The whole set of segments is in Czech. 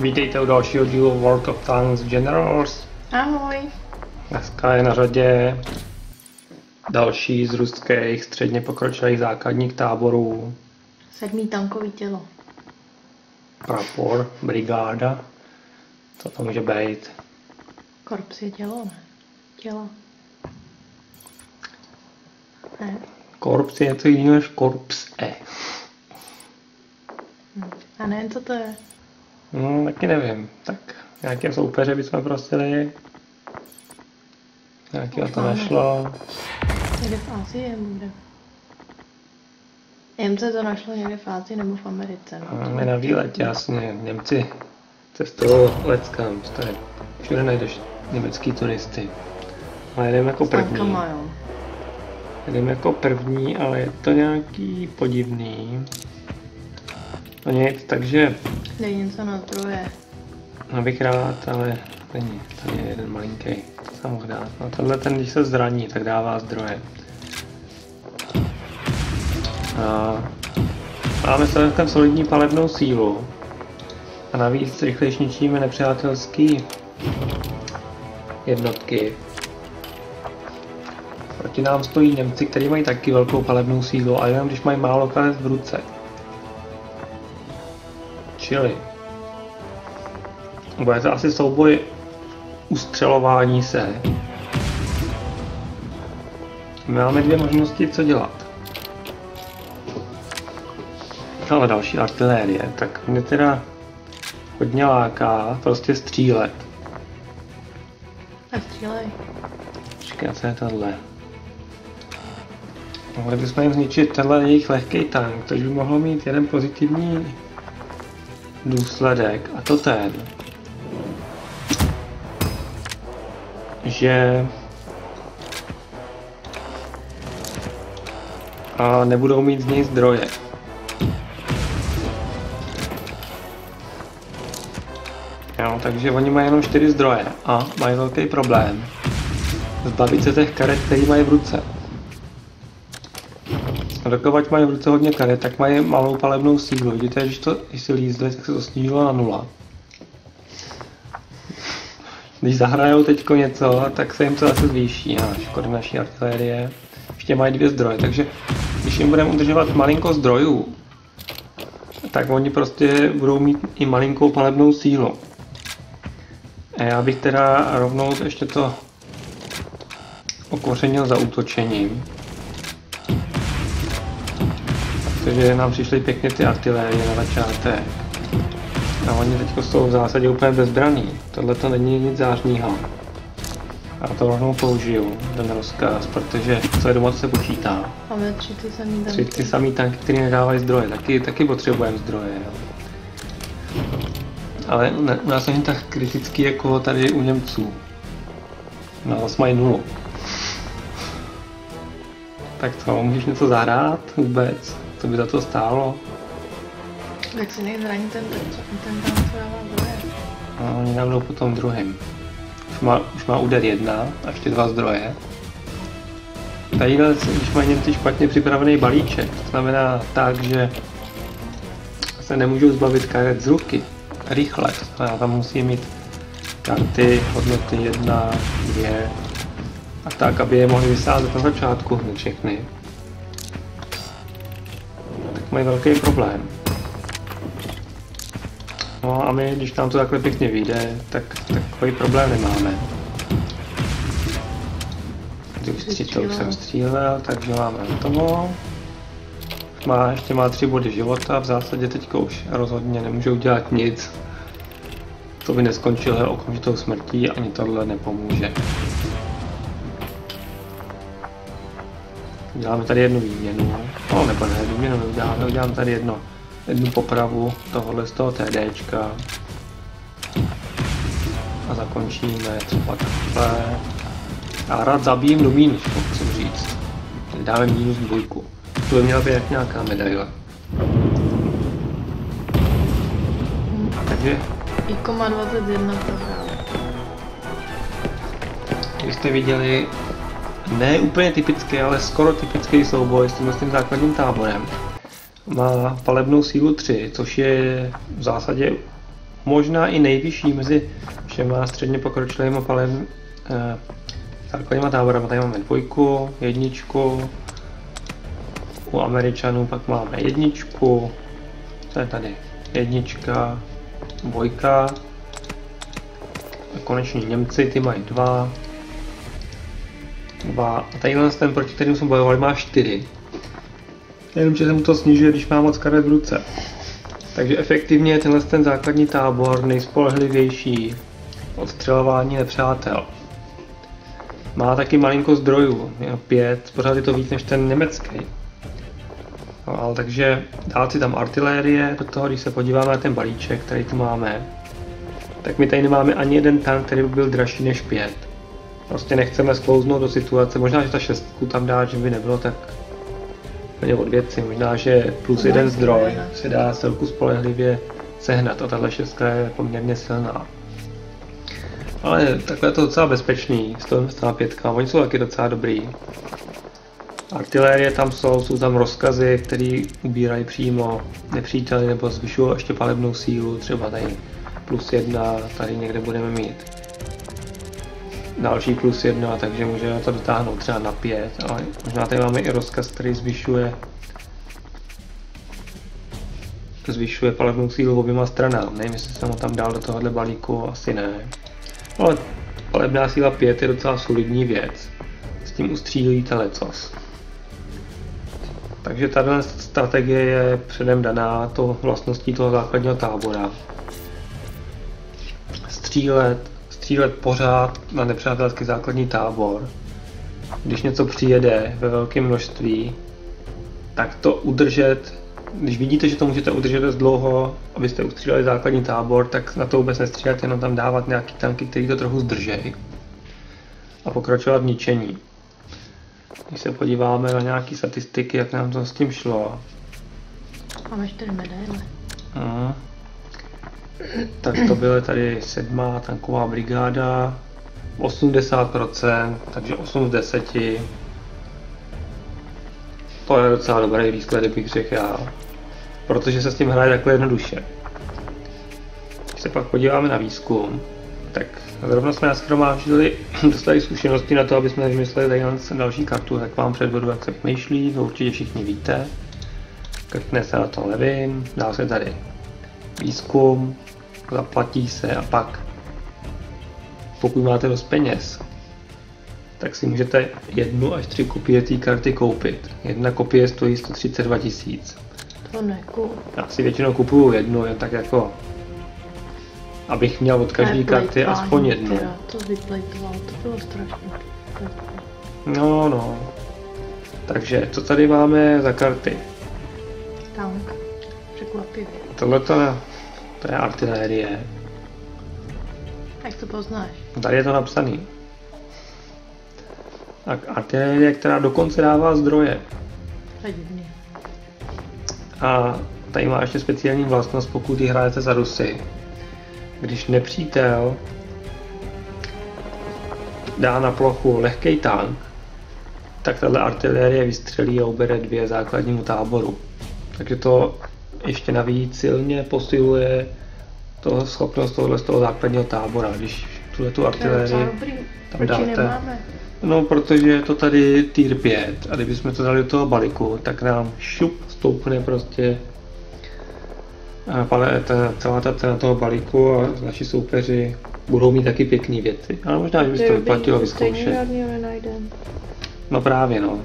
Vítejte u dalšího dílu World of Tanks Generals. Ahoj. Dneska je na řadě další z ruských středně pokročilých základních táborů. Sedmý tankový tělo. Prapor, brigáda. Co to může být? Korps je tělo, ne? Tělo. Ne. Korps je něco jiného než korps E. Hm. A nevím, co to je. No, taky nevím. Tak nějaké soupeře bychom prosili. Nějakého to našlo. Někde v Asii kde? Němce to našlo někde v Asii nebo v Americe. No. Máme na výletě, jasně. Němci cestují leckam. To je, všude najdeš německý turisty. Ale jdeme jako první. tankama, jo. Jdeme jako první, ale je to nějaký podivný. No nic, takže Dej něco na zdroje. no bych rád, ale není. Tady je jeden malinký. Jsem mohl dát. No tenhle ten, když se zraní, tak dává zdroje. A máme celkem solidní palebnou sílu. A navíc rychlejš ničíme nepřátelský jednotky. Proti nám stojí Němci, kteří mají taky velkou palebnou sílu, a jenom když mají málo karet v ruce. Čili bude to asi souboj ustřelování se. My máme dvě možnosti, co dělat. Ale další artilérie, tak mě teda hodně láká prostě střílet. A střílej. Počkej, co je tohle? Mohli bychom jim zničit tenhle jejich lehký tank, což by mohlo mít jeden pozitivní důsledek, a to ten, že a nebudou mít z něj zdroje. Jo, takže oni mají jenom čtyři zdroje a mají velký problém zbavit se těch karet, které mají v ruce. Dokud mají v ruce hodně karet, tak mají malou palebnou sílu. Vidíte, když to, když si lízli, tak se to snížilo na nula. Když zahrajou teďko něco, tak se jim to zase zvýší. A škoda naší artilérie. Ještě mají dvě zdroje, takže když jim budeme udržovat malinko zdrojů, tak oni prostě budou mít i malinkou palebnou sílu. A já bych teda rovnou ještě to okořenil za útočením. Protože nám přišly pěkně ty artilérie na začátek. A oni teď jsou v zásadě úplně bezbraný. Tohle to není nic zářního. A to rovnou použiju, ten rozkaz, protože co je doma, se počítá. Máme tři ty samý Tři tanky. ty samý tanky, které nedávají zdroje, taky, taky potřebujeme zdroje. Jo. Ale ne, u nás není tak kritický jako tady u Němců. U nás mají nulu. Tak co, můžeš něco zahrát vůbec? Co by za to stálo? Tak si nech zraní ten, ten, tank, co dává zdroje. A oni nám jdou potom druhým. Už má, už má úder jedna a ještě dva zdroje. Tadyhle, když mají Němci špatně připravený balíček, to znamená tak, že se nemůžou zbavit karet z ruky rychle, to znamená, tam musí mít karty hodnoty 1, 2 a tak, aby je mohli vysázet na začátku hned všechny. Tak mají velký problém. No a my, když nám to takhle pěkně vyjde, tak takový problém nemáme. Ty už, tři, to už jsem střílel, takže máme hotovo. Má, ještě má tři body života, v zásadě teďka už rozhodně nemůže udělat nic. To by neskončilo okamžitou smrtí, ani tohle nepomůže. Děláme tady jednu výměnu, no nebo ne, výměnu neuděláme, udělám tady jedno, jednu popravu tohohle z toho TDčka. A zakončíme třeba takhle. Já rád zabijím do mínusu, musím říct. Dáme minus dvojku. To by měla být jak nějaká medaile. Takže, Ikoma 21 prohrál. když jste viděli ne úplně typický, ale skoro typický souboj s s tím základním táborem. Má palebnou sílu 3, což je v zásadě možná i nejvyšší mezi všema středně pokročilými palem eh, základníma táborama. Tady máme dvojku, jedničku, u Američanů pak máme jedničku, co je tady? Jednička, dvojka, a konečně Němci, ty mají dva, dva, a tadyhle ten, proti kterým jsme bojovali, má čtyři. Jenom, že se mu to snižuje, když má moc karet v ruce. Takže efektivně je tenhle ten základní tábor nejspolehlivější odstřelování nepřátel. Má taky malinko zdrojů, pět, pořád je to víc než ten německý. No, ale takže dát si tam artilérie, do toho, když se podíváme na ten balíček, který tu máme, tak my tady nemáme ani jeden tank, který by byl dražší než pět. Prostě nechceme sklouznout do situace, možná, že ta šestku tam dá, že by nebylo tak úplně od věci. Možná, že plus jeden zdroj se dá celku spolehlivě sehnat a tahle šestka je poměrně silná. Ale takhle je to docela bezpečný, 125, oni jsou taky docela dobrý. Artilérie tam jsou, jsou tam rozkazy, které ubírají přímo nepříteli nebo zvyšují ještě palebnou sílu, třeba tady plus jedna, tady někde budeme mít další plus jedna, takže můžeme to dotáhnout třeba na pět, ale možná tady máme i rozkaz, který zvyšuje zvyšuje palebnou sílu oběma stranám. Nevím, jestli jsem ho tam dal do tohohle balíku, asi ne. Ale palebná síla 5 je docela solidní věc. S tím ustřílíte lecos. Takže tahle strategie je předem daná to vlastností toho základního tábora. Střílet, střílet pořád na nepřátelský základní tábor. Když něco přijede ve velkém množství, tak to udržet, když vidíte, že to můžete udržet dost dlouho, abyste ustříleli základní tábor, tak na to vůbec nestřílet, jenom tam dávat nějaký tanky, který to trochu zdržejí a pokračovat v ničení. Když se podíváme na nějaké statistiky, jak nám to s tím šlo. Máme čtyři medaile. Aha. Tak to byla tady sedmá tanková brigáda, 80%, takže 8 z 10. To je docela dobrý výsledek, bych řekl já. Protože se s tím hraje takhle jednoduše. Když se pak podíváme na výzkum, tak zrovna jsme nashromáždili dostali zkušenosti na to, aby jsme vymysleli tady další kartu, tak vám předvedu, jak se vymýšlí, to určitě všichni víte. Krkne se na to levin, dá se tady výzkum, zaplatí se a pak, pokud máte dost peněz, tak si můžete jednu až tři kopie té karty koupit. Jedna kopie stojí 132 tisíc. To nekup. Já si většinou kupuju jednu, jen tak jako abych měl od každé karty aspoň jednu. Teda, to vyplejtoval, to bylo strašně. No, no. Takže, co tady máme za karty? Překvapivě. Tohle to, to je artilérie. Jak to poznáš? Tady je to napsaný. Tak artilérie, která dokonce dává zdroje. Divný. A tady má ještě speciální vlastnost, pokud ji hrajete za Rusy. Když nepřítel dá na plochu lehký tank, tak tahle artilérie vystřelí a ubere dvě základnímu táboru. Takže to ještě navíc silně posiluje toho schopnost tohle z toho základního tábora. Když tuhle tu To artilérii tam Proč dáte. No, protože je to tady tier 5 a kdybychom to dali do toho balíku, tak nám šup stoupne prostě a pale, ta, celá ta cena toho balíku a naši soupeři budou mít taky pěkný věci. Ale možná, že by se to vyplatilo vyzkoušet. No právě no.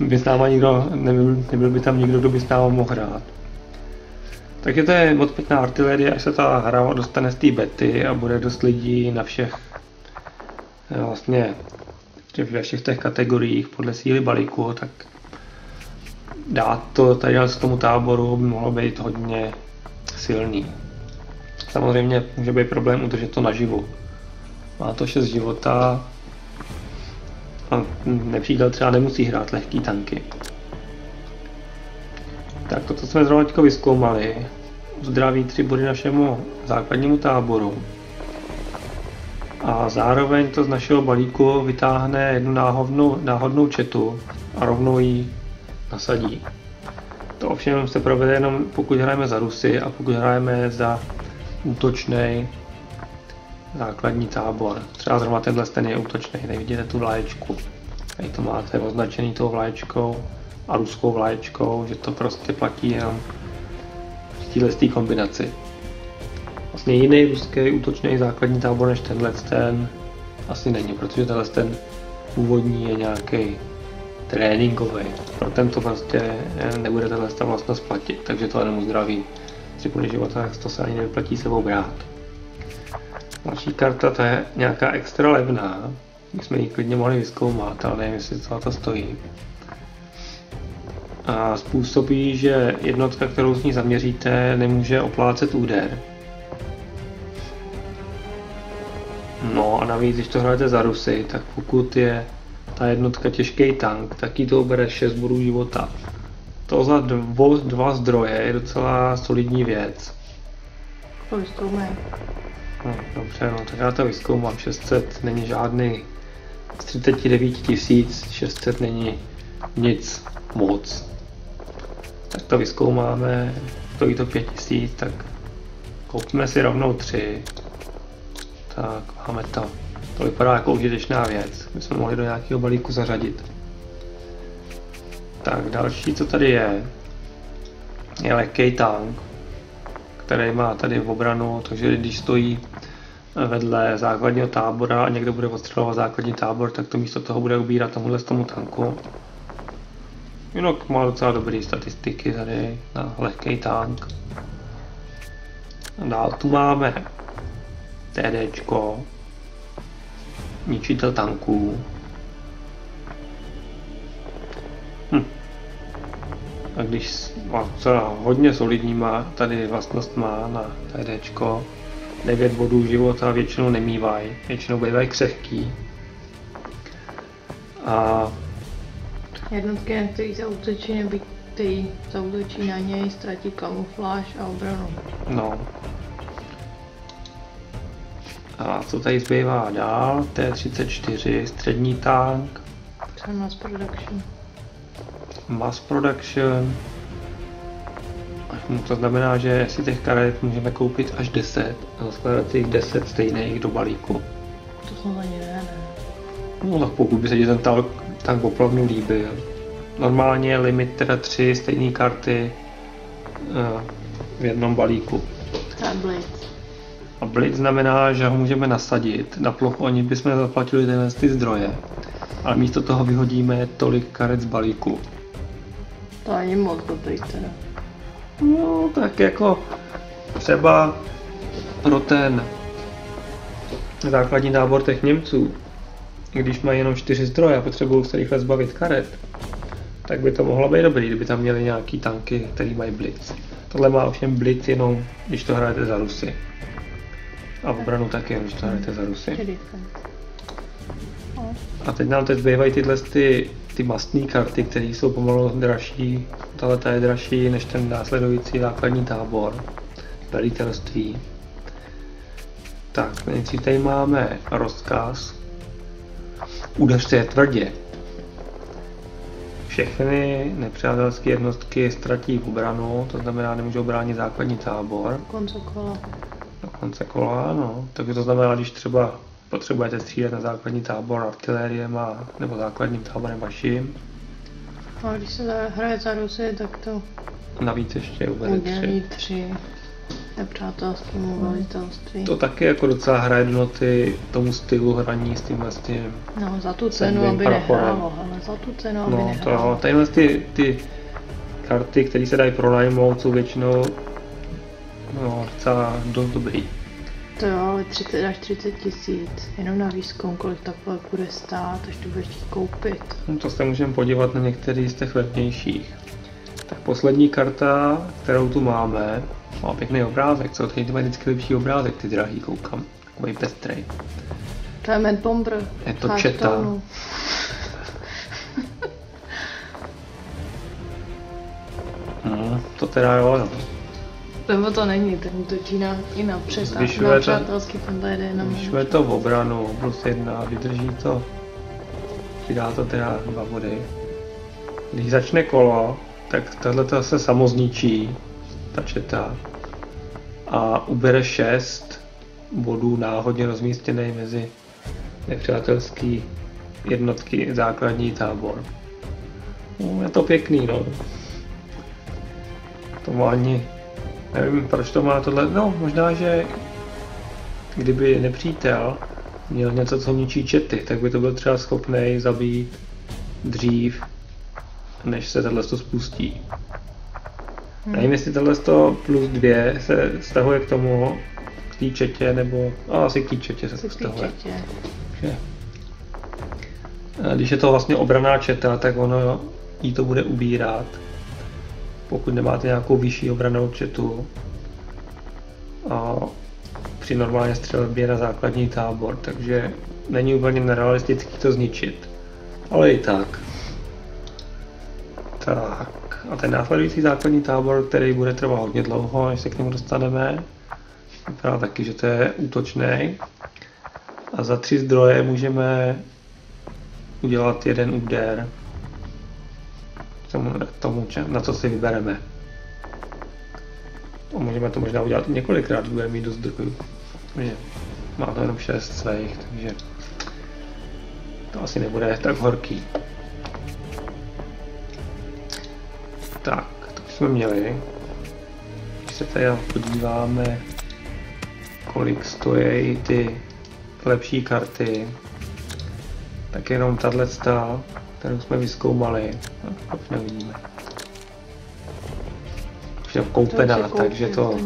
By s náma nikdo, nebyl, nebyl by tam nikdo, kdo by s náma mohl hrát. Takže to je moc pěkná artilérie, až se ta hra dostane z té bety a bude dost lidí na všech eh, vlastně ve všech těch kategoriích podle síly balíku, tak dát to tady z tomu táboru by mohlo být hodně silný. Samozřejmě může být problém udržet to naživu. Má to 6 života, a nepřítel třeba nemusí hrát lehký tanky. Tak toto jsme zrovna teďko vyzkoumali. Zdraví tři body našemu základnímu táboru. A zároveň to z našeho balíku vytáhne jednu náhodnou, náhodnou četu a rovnou ji nasadí. To ovšem se provede jenom pokud hrajeme za Rusy a pokud hrajeme za útočný základní tábor. Třeba zrovna tenhle ten je útočný, tady vidíte tu vlaječku. Tady to máte označený tou vlaječkou a ruskou vlaječkou, že to prostě platí jenom v téhle kombinaci. Vlastně jiný ruský útočný základní tábor než tenhle ten asi není, protože tenhle ten původní je nějaký tréninkový. Pro ten to prostě nebude tahle ta vlastnost platit, takže to jenom zdraví. Tři body života, to se ani nevyplatí sebou brát. Další karta, to je nějaká extra levná. My jsme ji klidně mohli vyzkoumat, ale nevím, jestli to to stojí. A způsobí, že jednotka, kterou z ní zaměříte, nemůže oplácet úder. No a navíc, když to hrajete za Rusy, tak pokud je ta jednotka těžký tank, tak jí to bere 6 bodů života. To za dvo, dva zdroje je docela solidní věc. To vyzkoumej. No, dobře, no tak já to vyzkoumám. 600 není žádný z 39 tisíc, 600 není nic moc. Tak to vyzkoumáme, stojí to 5000, tak koupíme si rovnou 3. Tak, máme to. To vypadá jako užitečná věc. My jsme mohli do nějakého balíku zařadit. Tak, další, co tady je, je lehký tank, který má tady v obranu, takže když stojí vedle základního tábora a někdo bude odstřelovat základní tábor, tak to místo toho bude ubírat tomuhle z tomu tanku. Jinak má docela dobré statistiky tady na lehký tank. Dál tu máme TDčko, ničitel tanků. Hm. A když docela hodně solidní má, tady vlastnost má na TDčko, 9 bodů života většinou nemývají, většinou bývají křehký. A Jednotky, na který zautočí, nebo který zautočí na něj, ztratí kamufláž a obranu. no. A co tady zbývá dál? T-34, střední tank, Třeba mass production. mass production. To znamená, že si těch karet můžeme koupit až 10 a skládat těch 10 stejných do balíku. To snad ani ne, ne. No tak pokud by se ti ten tank, tank opravdu líbil. Normálně je limit teda 3 stejné karty eh, v jednom balíku. Třeba Blitz. A Blitz znamená, že ho můžeme nasadit na plochu, oni bychom zaplatili tyhle ty zdroje. Ale místo toho vyhodíme tolik karet z balíku. To ani moc dobrý teda. No, tak jako třeba pro ten základní nábor těch Němců, když mají jenom čtyři zdroje a potřebují se rychle zbavit karet, tak by to mohlo být dobrý, kdyby tam měli nějaký tanky, který mají blitz. Tohle má ovšem blitz jenom, když to hrajete za Rusy. A v obranu taky, když to hrajete za Rusy. A teď nám teď zbývají tyhle ty, ty mastné karty, které jsou pomalu dražší. Tahle ta je dražší než ten následující základní tábor. Velitelství. Tak, nejdřív tady máme rozkaz. Udeřte je tvrdě. Všechny nepřátelské jednotky ztratí v obranu, to znamená nemůžou bránit základní tábor konce kola. do konce kola, no. Takže to znamená, když třeba potřebujete střílet na základní tábor artilériem a, nebo základním táborem vaším, No a když se hraje za Rusy, tak to navíc ještě udělí tři. tři nepřátelskému velitelství. To taky jako docela hraje do noty tomu stylu hraní s tímhle s tím. No, za tu cenu, aby praporem. nehrálo, ale za tu cenu, aby No, to nehrálo. jo, tadyhle ty, ty karty, které se dají pronajmout, jsou většinou no, docela dost dobrý. To jo, ale 30 až 30 tisíc, jenom na výzkum, kolik takhle bude stát, až to budeš koupit. No, to se můžeme podívat na některý z těch levnějších. Tak poslední karta, kterou tu máme, má pěkný obrázek, co? Ty mají vždycky lepší obrázek, ty drahý, koukám. Takový pestrej. To je Mad Bomber. Je to četa. Hmm, to teda jo, no. Nebo to není, ten útočí na, i na Zvyšuje na to- přátelský, ten jde jenom. Zvyšuje to v obranu, plus jedna, vydrží to. Přidá to teda dva body. Když začne kolo, tak tohle to se samozničí, ta četa. a ubere 6 bodů náhodně rozmístěný mezi nepřátelský jednotky základní tábor. No, je to pěkný, no. To má ani... Nevím, proč to má tohle... No, možná, že kdyby nepřítel měl něco, co ničí čety, tak by to byl třeba schopný zabít dřív, než se tohle to spustí. Hmm. Nevím, jestli tohle plus dvě se stahuje k tomu, k té četě, nebo no, asi k té četě se to vztahuje. Že, když je to vlastně obraná četa, tak ono jí to bude ubírat. Pokud nemáte nějakou vyšší obranou četu a při normálně střelbě na základní tábor, takže není úplně nerealistický to zničit. Ale i tak. Tak, a ten následující základní tábor, který bude trvat hodně dlouho, než se k němu dostaneme, vypadá taky, že to je útočný. A za tři zdroje můžeme udělat jeden úder tomu, tomu na co si vybereme. A můžeme to možná udělat několikrát, budeme mít dost. Takže má to jenom 6 svých, takže to asi nebude tak horký. Tak, to jsme měli. Když se tady podíváme, kolik stojí ty lepší karty, tak jenom tahle kterou jsme vyskoumali, no, už nevidíme. Už je koupená, takže to,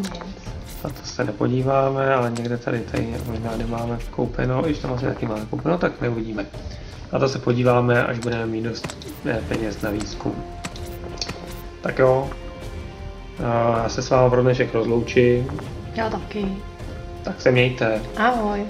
na to se nepodíváme, ale někde tady, tady možná nemáme koupeno, když tam asi taky máme koupeno, tak neuvidíme. Na to se podíváme, až budeme mít dost peněz na výzkum. Tak jo, já se s vámi pro dnešek rozloučím. Já taky. Tak se mějte. Ahoj.